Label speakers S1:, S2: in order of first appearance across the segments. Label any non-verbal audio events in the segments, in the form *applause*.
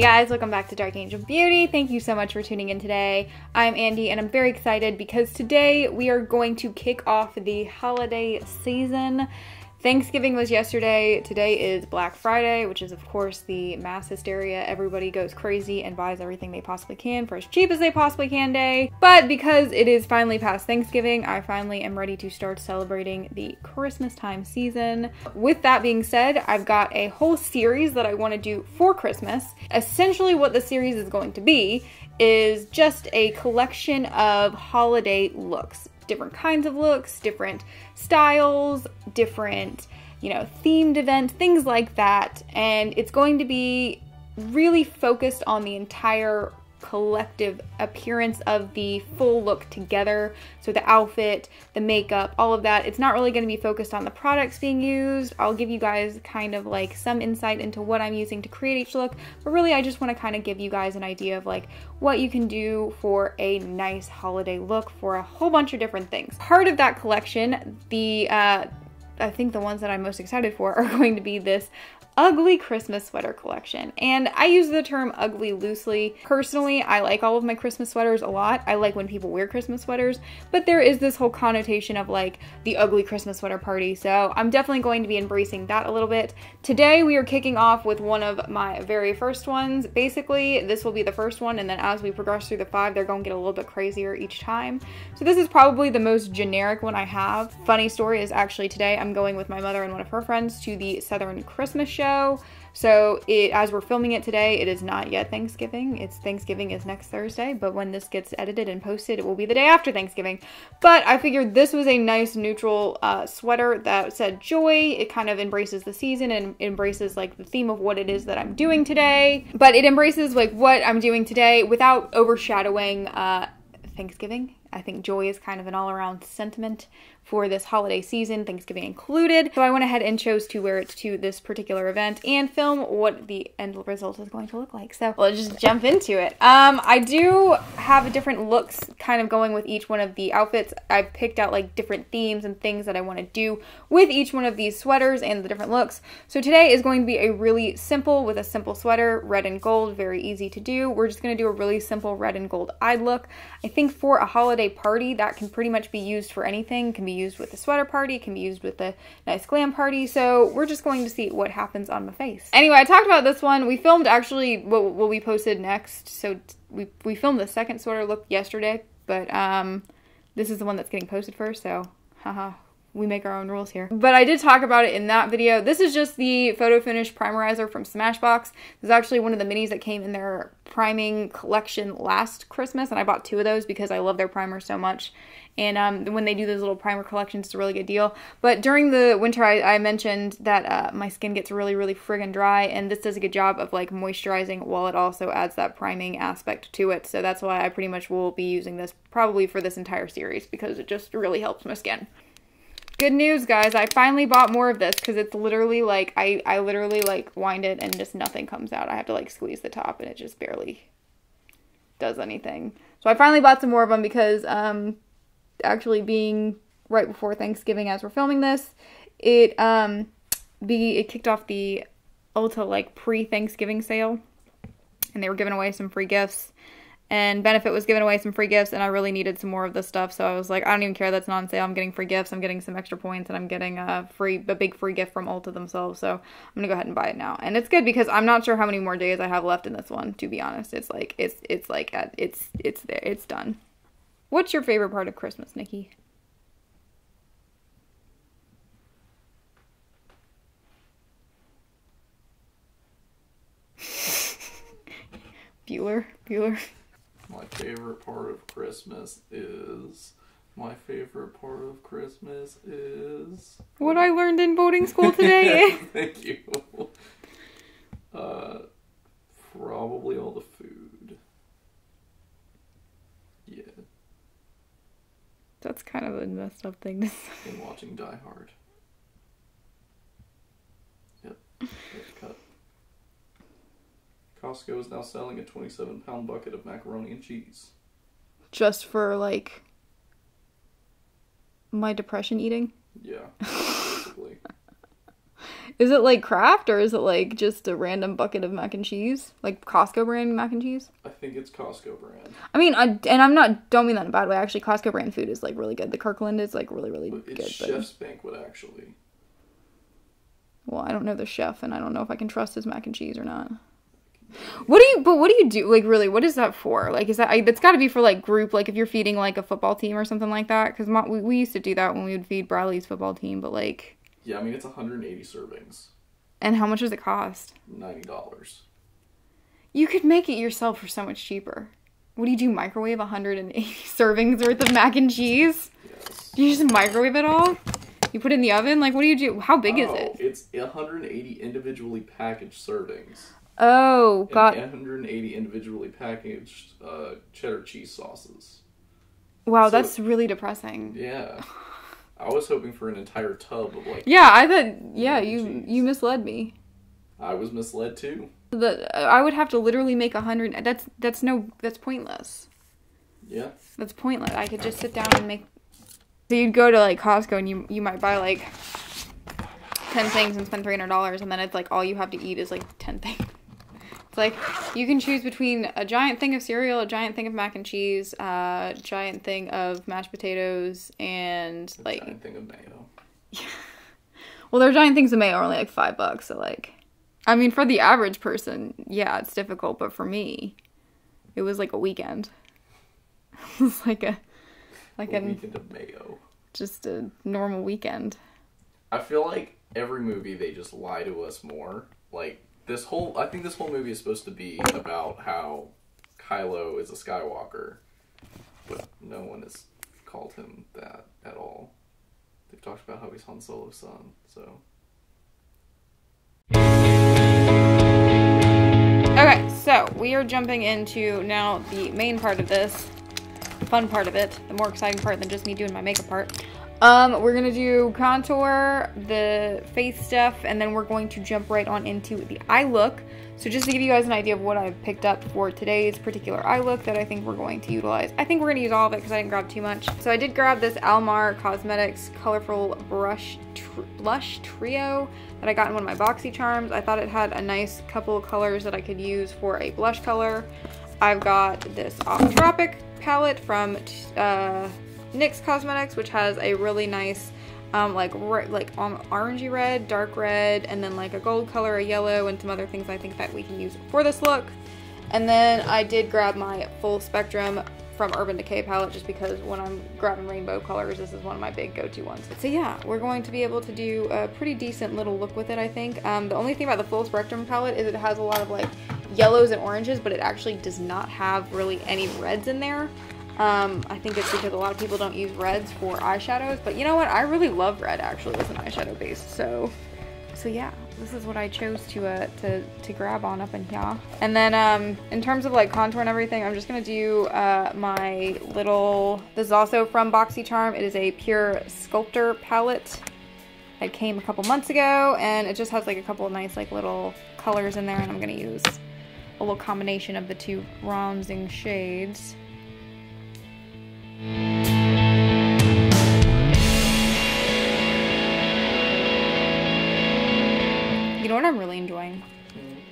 S1: Hey guys, welcome back to Dark Angel Beauty. Thank you so much for tuning in today. I'm Andy and I'm very excited because today we are going to kick off the holiday season. Thanksgiving was yesterday. Today is Black Friday, which is, of course, the mass hysteria. Everybody goes crazy and buys everything they possibly can for as cheap as they possibly can day. But because it is finally past Thanksgiving, I finally am ready to start celebrating the Christmas time season. With that being said, I've got a whole series that I want to do for Christmas. Essentially, what the series is going to be is just a collection of holiday looks different kinds of looks, different styles, different, you know, themed events, things like that. And it's going to be really focused on the entire collective appearance of the full look together. So the outfit, the makeup, all of that. It's not really going to be focused on the products being used. I'll give you guys kind of like some insight into what I'm using to create each look, but really I just want to kind of give you guys an idea of like what you can do for a nice holiday look for a whole bunch of different things. Part of that collection, the uh, I think the ones that I'm most excited for *laughs* are going to be this ugly Christmas sweater collection. And I use the term ugly loosely. Personally, I like all of my Christmas sweaters a lot. I like when people wear Christmas sweaters, but there is this whole connotation of like the ugly Christmas sweater party. So I'm definitely going to be embracing that a little bit. Today we are kicking off with one of my very first ones. Basically, this will be the first one, and then as we progress through the five, they're going to get a little bit crazier each time. So this is probably the most generic one I have. Funny story is actually today I'm going with my mother and one of her friends to the Southern Christmas show So it, as we're filming it today, it is not yet Thanksgiving. It's Thanksgiving is next Thursday, but when this gets edited and posted, it will be the day after Thanksgiving. But I figured this was a nice neutral uh, sweater that said joy. It kind of embraces the season and embraces like the theme of what it is that I'm doing today. But it embraces like what I'm doing today without overshadowing uh, Thanksgiving. I think joy is kind of an all around sentiment for this holiday season, Thanksgiving included. So I went ahead and chose to wear it to this particular event and film what the end result is going to look like. So let's just jump into it. Um, I do have different looks kind of going with each one of the outfits. I've picked out like different themes and things that I want to do with each one of these sweaters and the different looks. So today is going to be a really simple with a simple sweater, red and gold, very easy to do. We're just going to do a really simple red and gold eye look. I think for a holiday party that can pretty much be used for anything, can be used with a sweater party, can be used with a nice glam party. So we're just going to see what happens on my face. Anyway, I talked about this one. We filmed actually what, what we posted next. So we, we filmed the second sweater look yesterday, but um, this is the one that's getting posted first. So haha, we make our own rules here. But I did talk about it in that video. This is just the Photo Finish Primerizer from Smashbox. This is actually one of the minis that came in their priming collection last Christmas, and I bought two of those because I love their primer so much. And um, when they do those little primer collections, it's a really good deal. But during the winter, I, I mentioned that uh, my skin gets really, really friggin' dry, and this does a good job of like moisturizing while it also adds that priming aspect to it. So that's why I pretty much will be using this probably for this entire series because it just really helps my skin. Good news, guys. I finally bought more of this because it's literally like, I, I literally like wind it and just nothing comes out. I have to like squeeze the top and it just barely does anything. So I finally bought some more of them because um, actually being right before Thanksgiving as we're filming this, it um be it kicked off the Ulta like pre-Thanksgiving sale and they were giving away some free gifts and Benefit was giving away some free gifts, and I really needed some more of this stuff. So I was like, I don't even care that's not on sale. I'm getting free gifts. I'm getting some extra points, and I'm getting a free, a big free gift from Ulta themselves. So I'm gonna go ahead and buy it now, and it's good because I'm not sure how many more days I have left in this one. To be honest, it's like it's it's like uh, it's it's there, it's done. What's your favorite part of Christmas, Nikki? *laughs* Bueller, Bueller.
S2: My favorite part of Christmas is. My favorite part of Christmas is.
S1: What I learned in boating school today. *laughs*
S2: Thank you. Uh, probably all the food. Yeah,
S1: That's kind of a messed up thing to say.
S2: and watching Die Hard. Yep, cut. Costco is now selling a 27 pound bucket of macaroni and cheese.
S1: Just for like my depression eating.
S2: Yeah, *laughs* basically.
S1: Is it like Kraft or is it like just a random bucket of mac and cheese, like Costco brand mac and cheese?
S2: I think it's Costco brand.
S1: I mean, I, and I'm not don't mean that in a bad way. Actually, Costco brand food is like really good. The Kirkland is like really really
S2: But
S1: good.
S2: It's
S1: But
S2: Chef's Banquet actually.
S1: well, I don't know the chef, and I don't know if I can trust his mac and cheese or not. What do you? But what do you do? Like, really, what is that for? Like, is that? I, it's got to be for like group, like if you're feeding like a football team or something like that. Because we we used to do that when we would feed Bradley's football team. But like,
S2: Yeah, I mean it's 180 servings,
S1: and how much does it cost?
S2: ninety dollars.
S1: You could make it yourself for so much cheaper. What do you do? Microwave 180 *laughs* servings worth of mac and cheese?
S2: Yes.
S1: Do you just microwave it all? You put it in the oven? Like, what do you do? How big is
S2: Oh,
S1: it?
S2: It's 180 individually packaged servings.
S1: Oh,
S2: and
S1: got.
S2: 180 individually packaged uh, cheddar cheese sauces.
S1: Wow,
S2: so-
S1: that's really depressing.
S2: Yeah. I was hoping for an entire tub of like.
S1: Yeah, I thought. Yeah, you
S2: cheese.
S1: you misled me.
S2: I was misled too.
S1: The I would have to literally make a hundred. That's that's no. That's pointless.
S2: Yeah.
S1: That's pointless. I could just sit down and make. So you'd go to like Costco and you you might buy like ten things and spend three hundred dollars, and then it's like all you have to eat is like ten things. It's like you can choose between a giant thing of cereal, a giant thing of mac and cheese, a giant thing of mashed potatoes, and
S2: A
S1: like
S2: giant thing of mayo. Yeah. *laughs*
S1: well, their giant things of mayo are only like five bucks. So like, I mean, for the average person, yeah, it's difficult. But for me, it was like a weekend. *laughs* it was like a like
S2: a
S1: a
S2: weekend of mayo.
S1: just a normal weekend.
S2: I feel like every movie they just lie to us more. Like this whole, I think this whole movie is supposed to be about how Kylo is a Skywalker, but no one has called him that at all. They've talked about how he's Han Solo's son, so
S1: Okay, so we are jumping into now the main part of this, fun part of it, the more exciting part than just me doing my makeup part. Um, we're gonna do contour, the face stuff, and then we're going to jump right on into the eye look. So just to give you guys an idea of what I've picked up for today's particular eye look that I think we're going to utilize. I think we're gonna use all of it because I didn't grab too much. So I did grab this Almar Cosmetics Colorful Brush tr Blush Trio that I got in one of my BoxyCharms. I thought it had a nice couple of colors that I could use for a blush color. I've got this Off Tropic palette from uh, NYX Cosmetics, which has a really nice um, like like um, orangey red, dark red, and then like a gold color, a yellow, and some other things I think that we can use for this look. And then I did grab my full spectrum from Urban Decay palette just because when I'm grabbing rainbow colors, this is one of my big go-to ones. So yeah, we're going to be able to do a pretty decent little look with it, I think. Um, the only thing about the full spectrum palette is it has a lot of like yellows and oranges, but it actually does not have really any reds in there. Um, I think it's because a lot of people don't use reds for eyeshadows, but you know what? I really love red actually as an eyeshadow base, so so yeah, this is what I chose to uh to to grab on up in here. And then um in terms of like contour and everything, I'm just gonna do uh my little this is also from BoxyCharm. It is a pure sculptor palette. It came a couple months ago and it just has like a couple of nice like little colors in there and I'm gonna use a little combination of the two bronzing shades. You know what I'm really enjoying?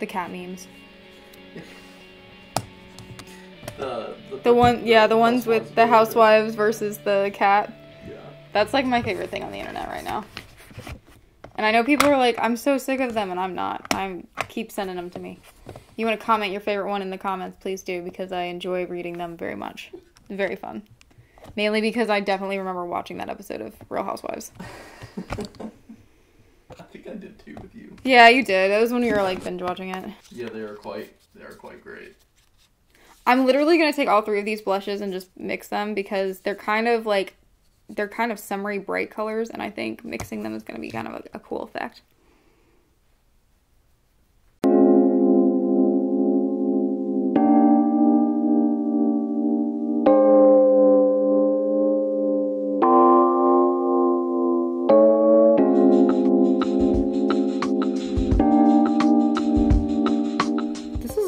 S1: The cat memes.
S2: the the,
S1: The one, yeah, the ones with the housewives versus the cat.
S2: Yeah.
S1: That's like my favorite thing on the internet right now. And I know people are like, I'm so sick of them, and I'm not. I'm keep sending them to me. You want to comment your favorite one in the comments, please do, because I enjoy reading them very much. Very fun. Mainly because I definitely remember watching that episode of Real Housewives. *laughs*
S2: I think I did too with you.
S1: Yeah, you did. It was when you were like binge watching it.
S2: Yeah, they are quite they are quite great.
S1: I'm literally gonna take all three of these blushes and just mix them because they're kind of like they're kind of summery bright colors, and I think mixing them is gonna be kind of a, a cool effect.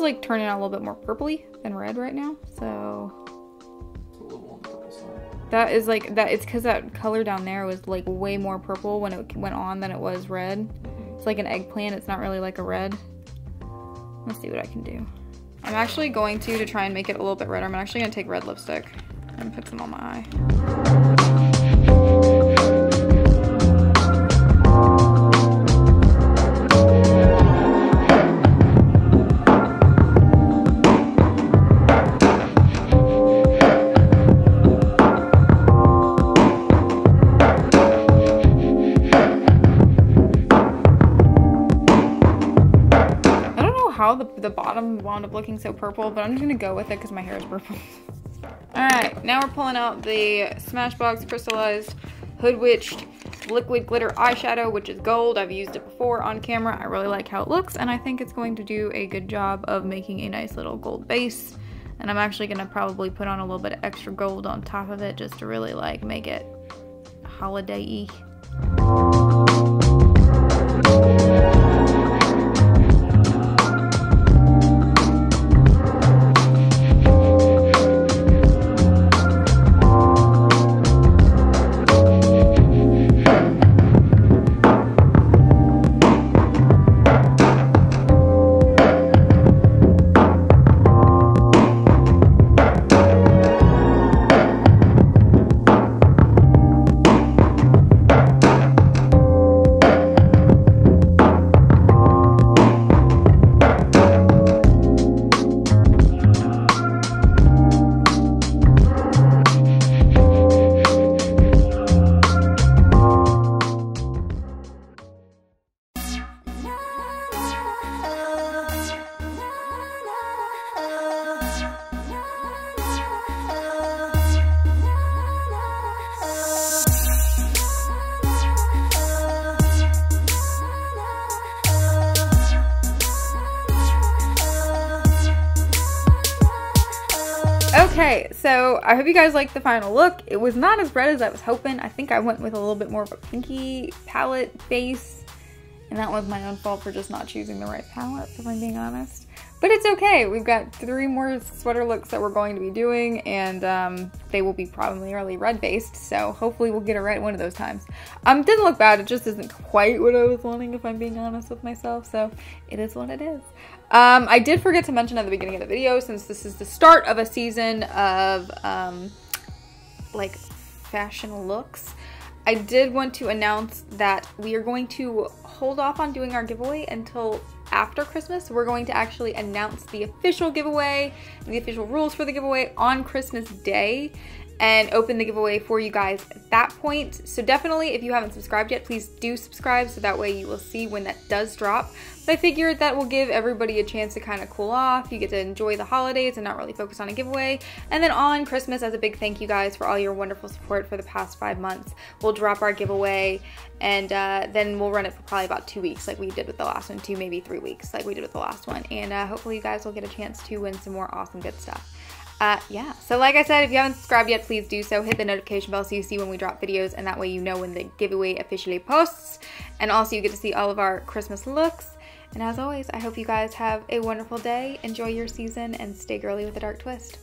S1: Like turning out a little bit more purpley than red right now, so. That is like that. It's because that color down there was like way more purple when it went on than it was red. It's like an eggplant. It's not really like a red. Let's see what I can do. I'm actually going to, to try and make it a little bit redder, I'm actually gonna take red lipstick and put some on my eye. Wound up looking so purple, but I'm just gonna go with it because my hair is purple. *laughs* Alright, now we're pulling out the Smashbox Crystallized Hoodwitched Liquid Glitter Eyeshadow, which is gold. I've used it before on camera. I really like how it looks, and I think it's going to do a good job of making a nice little gold base. And I'm actually gonna probably put on a little bit of extra gold on top of it just to really like make it holiday-y. So I hope you guys liked the final look. It was not as red as I was hoping. I think I went with a little bit more of a pinky palette base. And that was my own fault for just not choosing the right palette, if I'm being honest. But it's okay. We've got three more sweater looks that we're going to be doing, and um, they will be probably primarily red based. So hopefully we'll get it right one of those times. Um, didn't look bad. It just isn't quite what I was wanting, if I'm being honest with myself. So it is what it is. Um, I did forget to mention at the beginning of the video, since this is the start of a season of um, like fashion looks. I did want to announce that we are going to hold off on doing our giveaway until after Christmas. We're going to actually announce the official giveaway, and the official rules for the giveaway on Christmas Day and open the giveaway for you guys at that point. So definitely, if you haven't subscribed yet, please do subscribe so that way you will see when that does drop. But I figured that will give everybody a chance to kind of cool off. You get to enjoy the holidays and not really focus on a giveaway. And then on Christmas, as a big thank you guys for all your wonderful support for the past five months, we'll drop our giveaway and uh, then we'll run it for probably about two weeks like we did with the last one, two, maybe three weeks like we did with the last one. And uh, hopefully you guys will get a chance to win some more awesome good stuff. Uh, yeah, so like I said, if you haven't subscribed yet, please do so. Hit the notification bell so you see when we drop videos, and that way you know when the giveaway officially posts. And also, you get to see all of our Christmas looks. And as always, I hope you guys have a wonderful day, enjoy your season, and stay girly with a dark twist.